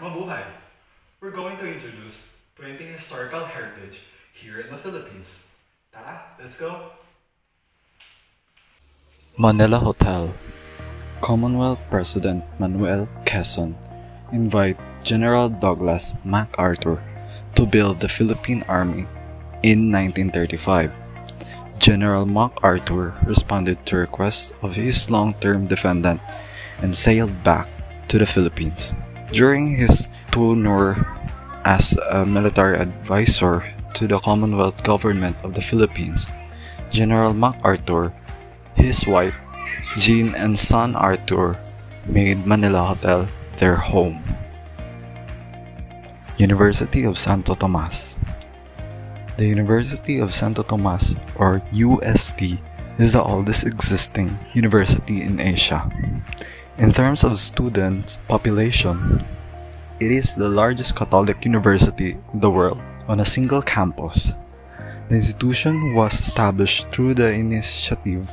Mabuhay! We're going to introduce 20 historical heritage here in the Philippines. Tara, let's go! Manila Hotel Commonwealth President Manuel Quezon invite General Douglas MacArthur to build the Philippine Army in 1935. General MacArthur responded to requests of his long-term defendant and sailed back to the Philippines. During his tenure as a military advisor to the Commonwealth Government of the Philippines, General MacArthur, his wife Jean and son Arthur made Manila Hotel their home. University of Santo Tomas The University of Santo Tomas, or UST, is the oldest existing university in Asia. In terms of student population, it is the largest Catholic university in the world on a single campus. The institution was established through the initiative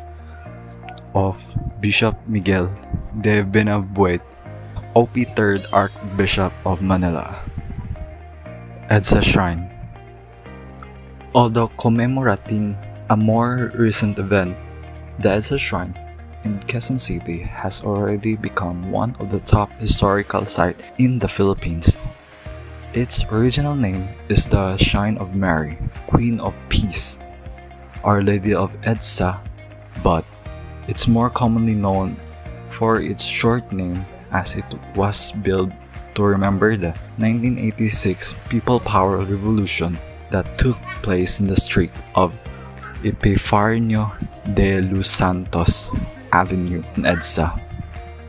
of Bishop Miguel de Benavides, OP 3rd Archbishop of Manila. EDSA Shrine Although commemorating a more recent event, the EDSA Shrine in Quezon City has already become one of the top historical sites in the Philippines. Its original name is the Shrine of Mary, Queen of Peace, Our Lady of EDSA, but it's more commonly known for its short name as it was built to remember the 1986 People Power Revolution that took place in the street of Epifanio de los Santos Avenue in EDSA.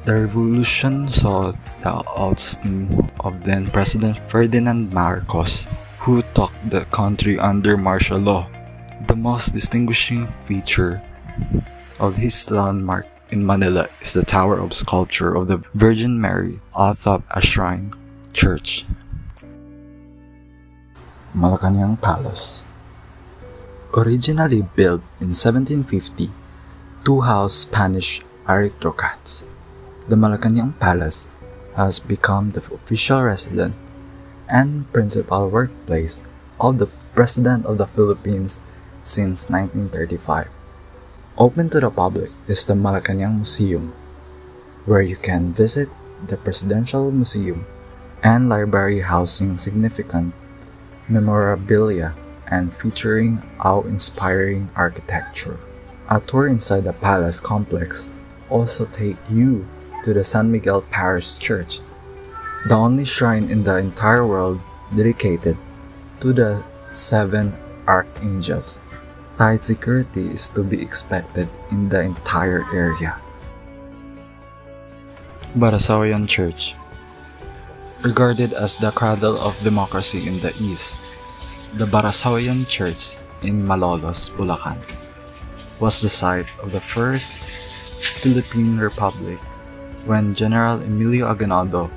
The revolution saw the ousting of then President Ferdinand Marcos, who took the country under martial law. The most distinguishing feature of his landmark in Manila is the tower of sculpture of the Virgin Mary atop a shrine church. Malacanang Palace Originally built in 1750 to house Spanish aristocrats, the Malacanang Palace has become the official residence and principal workplace of the President of the Philippines since 1935. Open to the public is the Malacanang Museum, where you can visit the Presidential Museum and library housing significant memorabilia and featuring awe-inspiring architecture. A tour inside the palace complex also take you to the San Miguel Parish Church, the only shrine in the entire world dedicated to the seven archangels. Tight security is to be expected in the entire area. Barasoain Church Regarded as the cradle of democracy in the East, the Barasoain Church in Malolos, Bulacan was the site of the first Philippine Republic when General Emilio Aguinaldo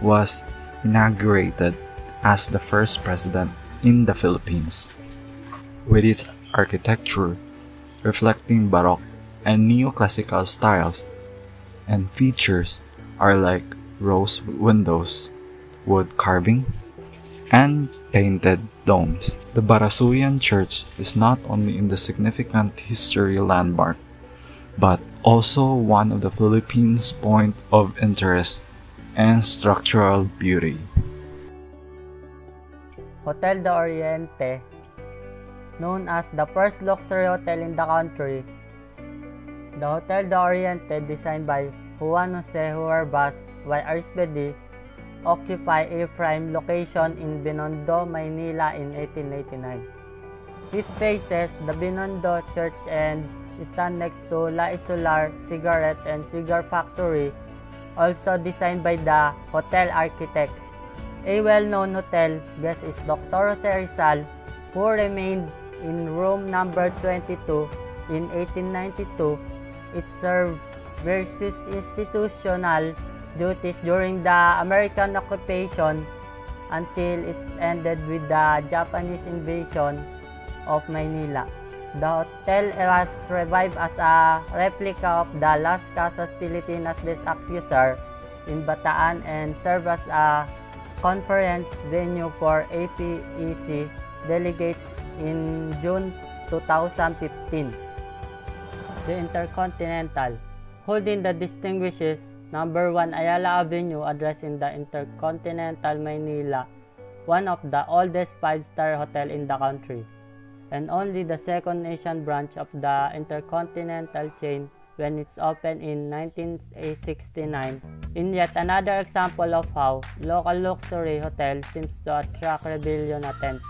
was inaugurated as the first president in the Philippines. With its architecture reflecting Baroque and neoclassical styles, and features are like rose windows, wood carving, and painted domes. The Barasoain Church is not only in the significant history landmark, but also one of the Philippines' point of interest and structural beauty. Hotel de Oriente known as the first luxury hotel in the country. The Hotel de Oriente, designed by Juan Jose Huervas y Arizmendi, occupy a prime location in Binondo, Maynila in 1889. It faces the Binondo Church and stand next to La Isolar Cigarette and Cigar Factory, also designed by the hotel architect. A well-known hotel guest is Dr. Jose Rizal, who remained in room number 22 in 1892. It served various institutional duties during the American occupation until it's ended with the Japanese invasion of Manila. The hotel was revived as a replica of the Las Casas Filipinas des Accuser in Bataan and served as a conference venue for APEC delegates in June 2015. The Intercontinental, holding the distinguishes number 1 Ayala Avenue addressing the Intercontinental Manila, one of the oldest five-star hotel in the country, and only the second Asian branch of the Intercontinental chain when it's opened in 1969 in yet another example of how local luxury hotel seems to attract rebellion attempts.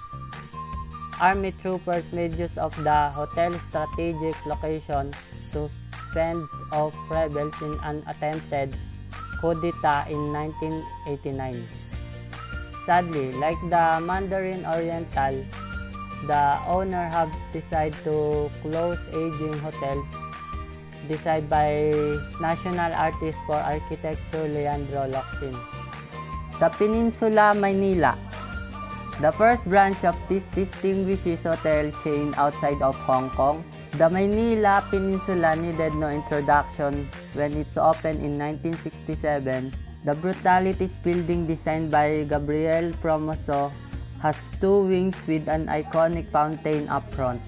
Army troopers made use of the hotel's strategic location to fend off rebels in an attempted coup d'etat in 1989. Sadly, like the Mandarin Oriental, the owner have decided to close aging hotels designed by national artist for architecture Leandro Locsin. The Peninsula Manila The first branch of this distinguished hotel chain outside of Hong Kong, the Manila Peninsula needed no introduction when it's opened in 1967. The Brutalities building designed by Gabriel Promoso has two wings with an iconic fountain up front.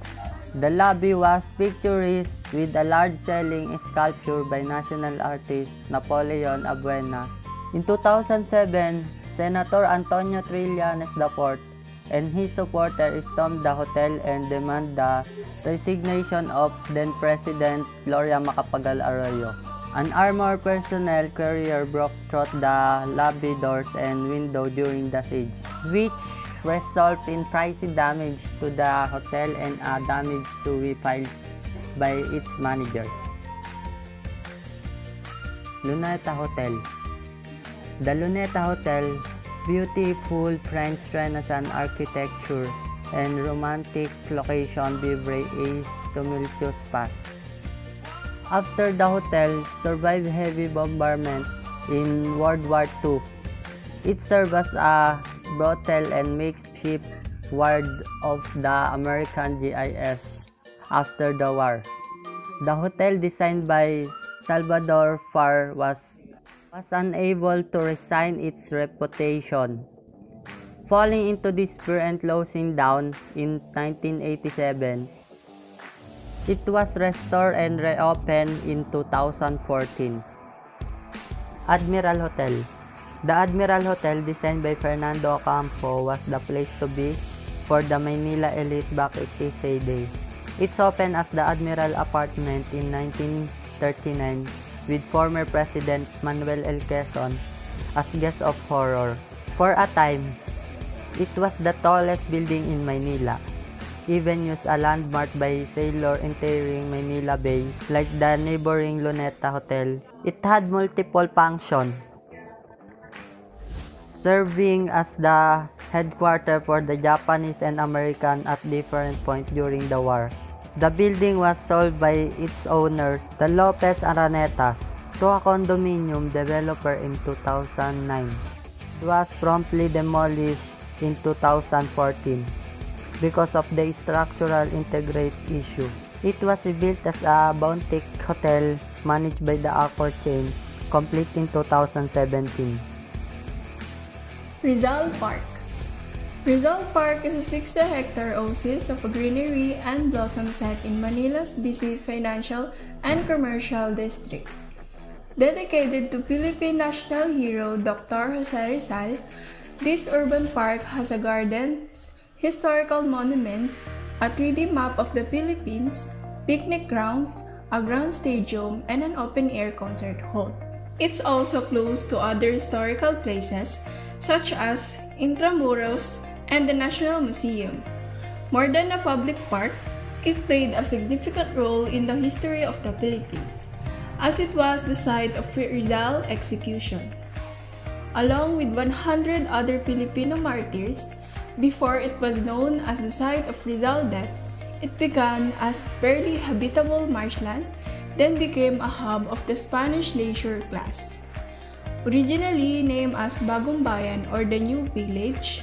The lobby was picturesque with a large selling sculpture by national artist Napoleon Abuena. In 2007, Senator Antonio Trillanes IV and his supporters stormed the hotel and demanded the resignation of then President Gloria Macapagal Arroyo. An armored personnel carrier broke through the lobby doors and window during the siege, which resulted in pricey damage to the hotel and a damage to files by its manager. Luneta Hotel The Luneta Hotel, beautiful French Renaissance architecture and romantic location Vivre a tumultuous past. After the hotel survived heavy bombardment in World War II, it served as a brothel and makeshift ward of the American GIS after the war. The hotel designed by Salvador Farré was, was unable to resign its reputation, falling into despair and closing down in 1987. It was restored and reopened in 2014. Admiral Hotel The Admiral Hotel, designed by Fernando Ocampo, was the place to be for the Manila elite back in its heyday. It's opened as the Admiral Apartment in 1939 with former President Manuel L. Quezon as guest of horror. For a time, it was the tallest building in Manila, even used a landmark by sailor entering Manila Bay like the neighboring Luneta Hotel. It had multiple functions serving as the headquarters for the Japanese and American at different points during the war. The building was sold by its owners, the Lopez Aranetas, to a condominium developer in 2009. It was promptly demolished in 2014 because of the structural integrate issue. It was rebuilt as a boutique hotel managed by the Accor chain, complete in 2017. Rizal Park Rizal Park is a 60-hectare oasis of greenery and blossom set in Manila's busy financial and commercial district. Dedicated to Philippine national hero Dr. Jose Rizal, this urban park has a garden, historical monuments, a 3D map of the Philippines, picnic grounds, a grand stadium, and an open-air concert hall. It's also close to other historical places such as Intramuros and the National Museum. More than a public park, it played a significant role in the history of the Philippines, as it was the site of Rizal execution. Along with 100 other Filipino martyrs, before it was known as the site of Rizal death, it began as barely habitable marshland, then became a hub of the Spanish leisure class. Originally named as Bagong Bayan or the New Village,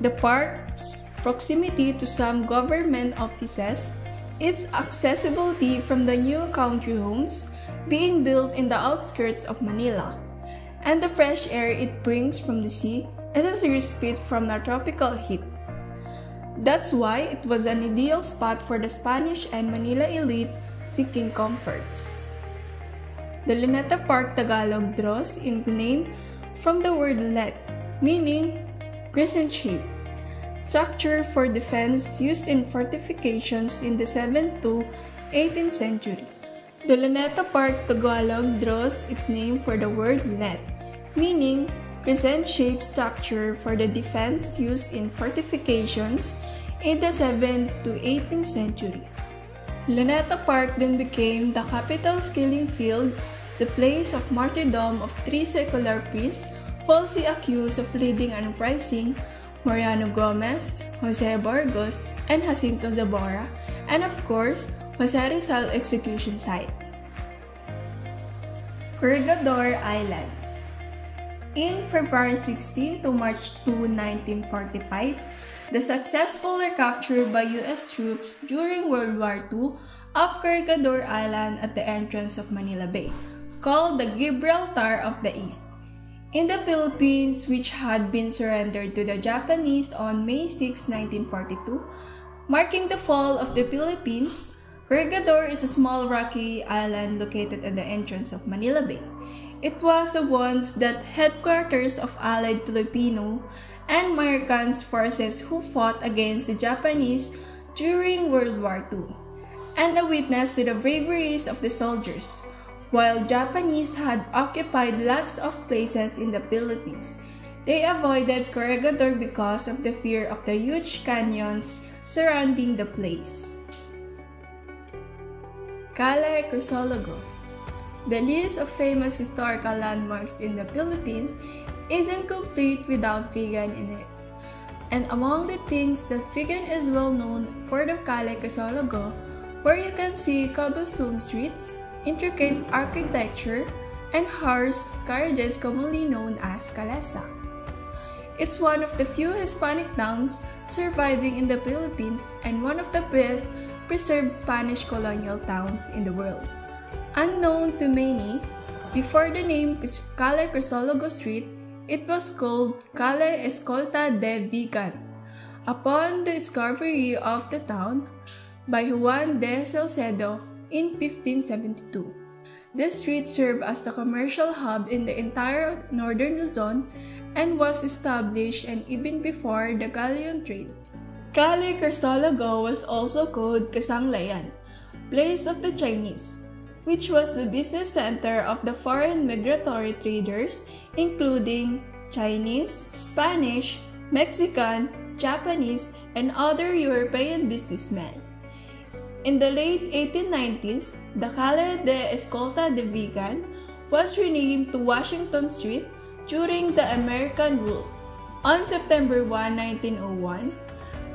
the park's proximity to some government offices, its accessibility from the new country homes being built in the outskirts of Manila, and the fresh air it brings from the sea as a respite from the tropical heat. That's why it was an ideal spot for the Spanish and Manila elite seeking comforts. The Luneta Park Tagalog draws its name from the word let, meaning crescent shape, structure for defense used in fortifications in the 7th to 18th century. The Luneta Park Tagalog draws its name for the word net, meaning crescent-shaped structure for the defense used in fortifications in the 7th to 18th century. Luneta Park then became the capital's killing field, the place of martyrdom of three secular priests falsely accused of leading an uprising, Mariano Gomez, Jose Burgos, and Jacinto Zamora, and of course, Jose Rizal execution site. Corregidor Island In February 16 to March 2, 1945, the successful recapture by U.S. troops during World War II of Corregidor Island at the entrance of Manila Bay, called the Gibraltar of the East. In the Philippines, which had been surrendered to the Japanese on May 6, 1942, marking the fall of the Philippines, Corregidor is a small rocky island located at the entrance of Manila Bay. It was the once that headquarters of Allied Filipino and American forces who fought against the Japanese during World War II, and a witness to the braveries of the soldiers. While Japanese had occupied lots of places in the Philippines, they avoided Corregidor because of the fear of the huge canyons surrounding the place. Calle Crisologo The list of famous historical landmarks in the Philippines isn't complete without Vigan in it. And among the things that Vigan is well known for the Calle Crisologo, where you can see cobblestone streets, intricate architecture, and horse carriages commonly known as calesa. It's one of the few Hispanic towns surviving in the Philippines and one of the best preserved Spanish colonial towns in the world. Unknown to many, before the name Calle Crisologo Street, it was called Calle Escolta de Vigan. Upon the discovery of the town by Juan de Salcedo in 1572, this street served as the commercial hub in the entire northern Luzon and was established and even before the galleon trade. Calle Crisologo was also called Kasanglayan, place of the Chinese which was the business center of the foreign migratory traders, including Chinese, Spanish, Mexican, Japanese, and other European businessmen. In the late 1890s, the Calle de Escolta de Vigan was renamed to Washington Street during the American rule. On September 1, 1901,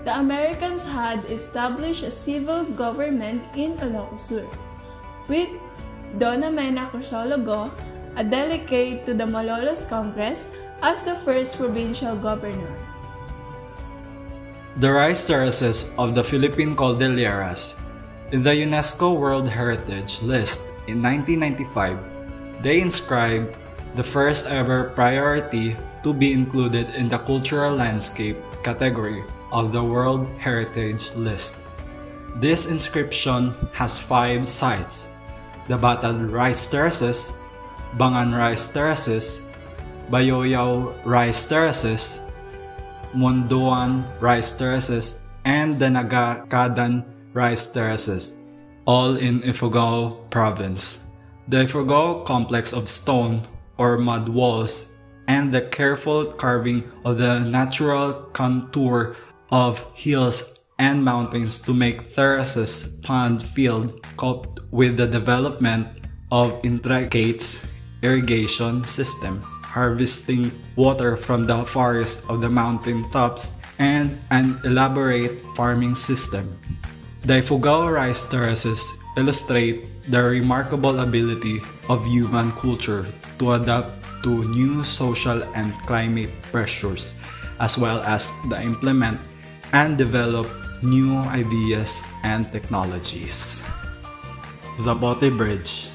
the Americans had established a civil government in Ilocos Sur with Donna Mena Crisologo, a delegate to the Malolos Congress, as the first provincial governor. The rice terraces of the Philippine Cordilleras. In the UNESCO World Heritage List in 1995, they inscribed the first ever priority to be included in the cultural landscape category of the World Heritage List. This inscription has five sites the Batad Rice Terraces, Bangaan Rice Terraces, Mayoyao Rice Terraces, Hungduan Rice Terraces, and the Nagacadan Rice Terraces, all in Ifugao Province. The Ifugao complex of stone or mud walls and the careful carving of the natural contour of hills and mountains to make terraces pond field coped with the development of intricate irrigation system harvesting water from the forests of the mountain tops and an elaborate farming system. The Ifugao rice terraces illustrate the remarkable ability of human culture to adapt to new social and climate pressures, as well as to implement and develop new ideas and technologies. Zapote Bridge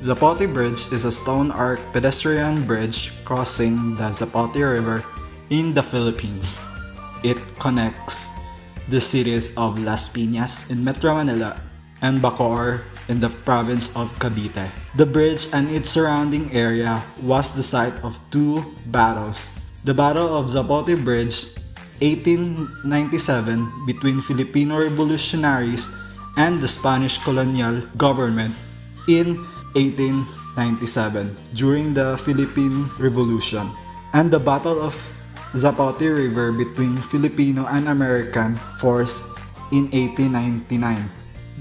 Zapote Bridge is a stone arch pedestrian bridge crossing the Zapote River in the Philippines. It connects the cities of Las Piñas in Metro Manila and Bacoor in the province of Cavite. The bridge and its surrounding area was the site of two battles. The Battle of Zapote Bridge 1897 between Filipino revolutionaries and the Spanish colonial government in 1897 during the Philippine Revolution and the Battle of Zapote River between Filipino and American force in 1899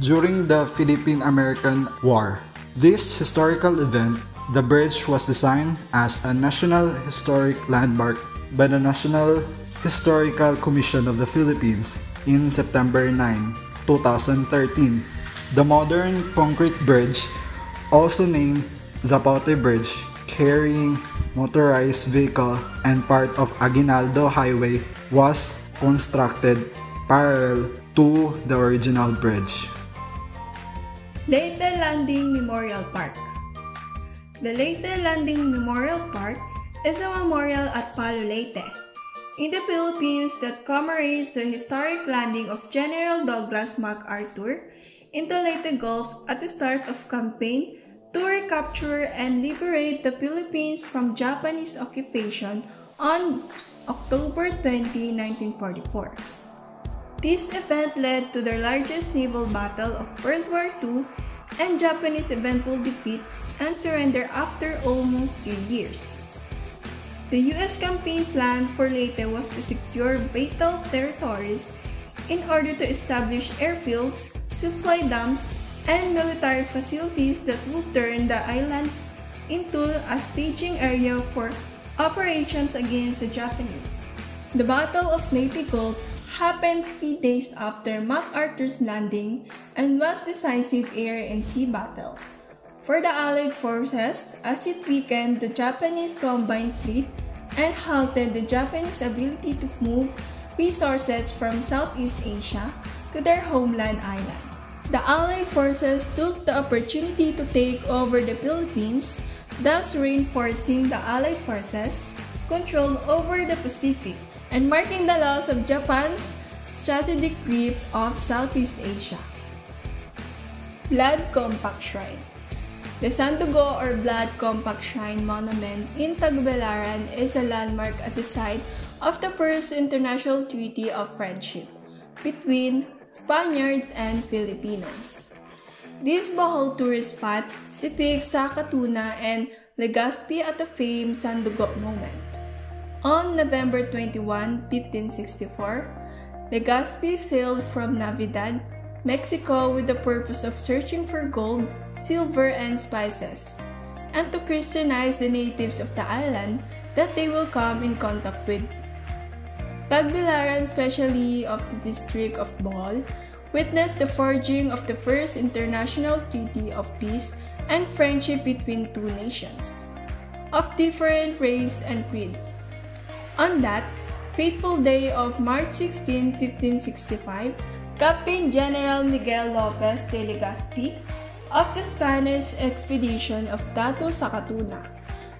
during the Philippine-American War. This historical event, the bridge was designed as a National Historic Landmark by the National Historical Commission of the Philippines in September 9, 2013. The modern concrete bridge, also named Zapote Bridge, carrying motorized vehicle and part of Aguinaldo Highway was constructed parallel to the original bridge. Leyte Landing Memorial Park The Leyte Landing Memorial Park is a memorial at Palo Leyte, in the Philippines that commemorates the historic landing of General Douglas MacArthur in the Leyte Gulf at the start of campaign to recapture and liberate the Philippines from Japanese occupation on October 20, 1944. This event led to the largest naval battle of World War II and Japanese eventual defeat and surrender after almost three years. The U.S. campaign plan for Leyte was to secure vital territories in order to establish airfields, supply dams, and military facilities that would turn the island into a staging area for operations against the Japanese. The Battle of Leyte Gulf happened three days after MacArthur's landing and was decisive air and sea battle. For the Allied forces, as it weakened the Japanese combined fleet and halted the Japanese ability to move resources from Southeast Asia to their homeland island. The Allied forces took the opportunity to take over the Philippines, thus reinforcing the Allied forces' control over the Pacific and marking the loss of Japan's strategic grip of Southeast Asia. Blood Compact Shrine The Sandugo or Blood Compact Shrine Monument in Tagbilaran is a landmark at the site of the First International Treaty of Friendship between Spaniards and Filipinos. This Bohol tourist spot depicts Takatuna and Legazpi at the famed Sandugo moment. On November 21, 1564, Legazpi sailed from Navidad, Mexico with the purpose of searching for gold, silver, and spices, and to Christianize the natives of the island that they will come in contact with. Tagbilaran, especially of the district of Bohol, witnessed the forging of the first international treaty of peace and friendship between two nations of different race and creed. On that fateful day of March 16, 1565, Captain General Miguel Lopez de Legazpi of the Spanish expedition of Dato Sikatuna,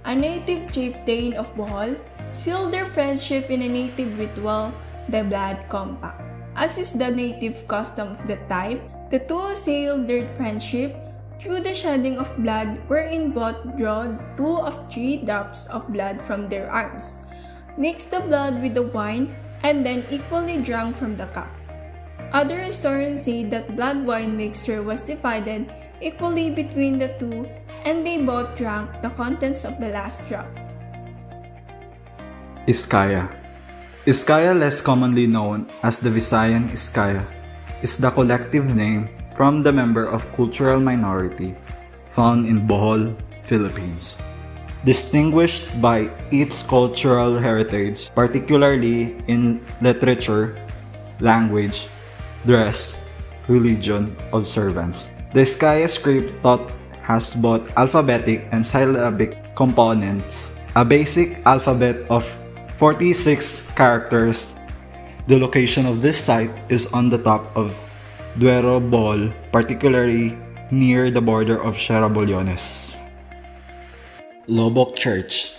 a native chieftain of Bohol, sealed their friendship in a native ritual, the Blood Compact. As is the native custom of the time, the two sealed their friendship through the shedding of blood wherein both drawed two of three drops of blood from their arms. mixed the blood with the wine and then equally drank from the cup. Other historians say that blood wine mixture was divided equally between the two and they both drank the contents of the last drop. Eskaya Eskaya, less commonly known as the Visayan Eskaya, is the collective name from the member of cultural minority found in Bohol, Philippines. Distinguished by its cultural heritage, particularly in literature, language, dress, religion, observance. The Eskaya script thought has both alphabetic and syllabic components. A basic alphabet of 46 characters. The location of this site is on the top of Duero Bohol, particularly near the border of Sierra Bullones. Loboc Church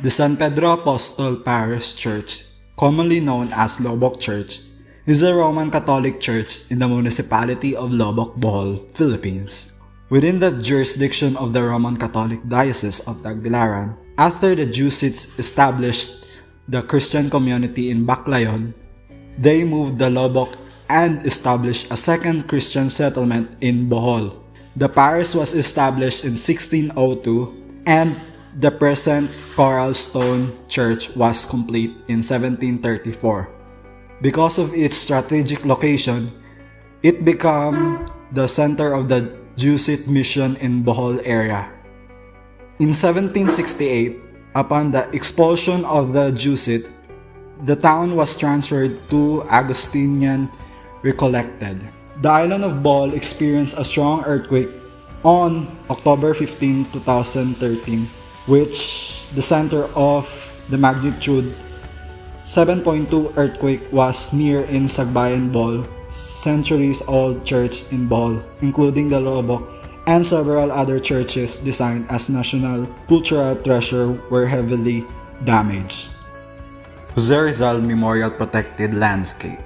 The San Pedro Apostol Parish Church, commonly known as Loboc Church, is a Roman Catholic church in the municipality of Loboc, Bohol, Philippines. Within the jurisdiction of the Roman Catholic Diocese of Tagbilaran, after the Jesuits established the Christian community in Baclayon, they moved the Loboc and established a second Christian settlement in Bohol. The parish was established in 1602 and the present Coral Stone Church was complete in 1734. Because of its strategic location, it became the center of the Jesuit mission in Bohol area. In 1768, upon the expulsion of the Jesuit, the town was transferred to Augustinian Recollected. The island of Bohol experienced a strong earthquake on October 15, 2013, which the center of the magnitude 7.2 earthquake was near in Sagbayan Bohol, centuries-old church in Bohol, including the Loboc and several other churches designed as national cultural treasure were heavily damaged. Jose Rizal Memorial Protected Landscape,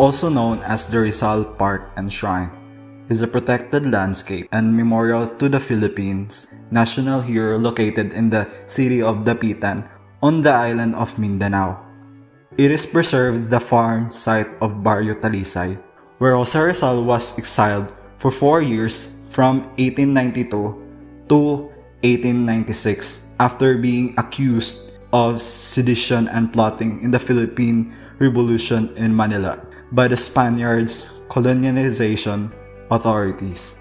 also known as the Rizal Park and Shrine, is a protected landscape and memorial to the Philippines national hero located in the city of Dapitan on the island of Mindanao. It is preserved the farm site of Barrio Talisay, where Jose Rizal was exiled for four years from 1892 to 1896 after being accused of sedition and plotting in the Philippine Revolution in Manila by the Spaniards' colonization authorities.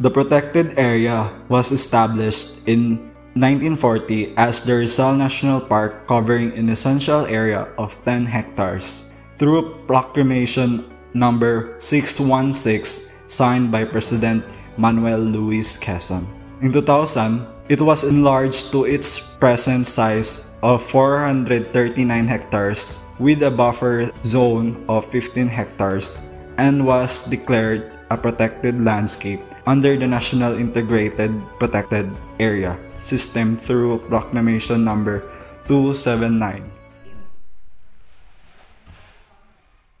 The protected area was established in 1940 as the Rizal National Park covering an essential area of 10 hectares through proclamation number 616 signed by President Manuel Luis Quezon. In 2000, it was enlarged to its present size of 439 hectares with a buffer zone of 15 hectares and was declared a protected landscape under the National Integrated Protected Area System through Proclamation Number 279.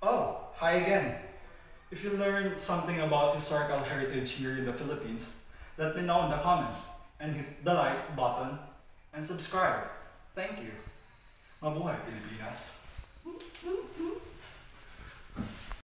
Oh, hi again. If you learned something about historical heritage here in the Philippines, let me know in the comments and hit the like button and subscribe. Thank you. Mabuhay Pilipinas! Mm-hmm.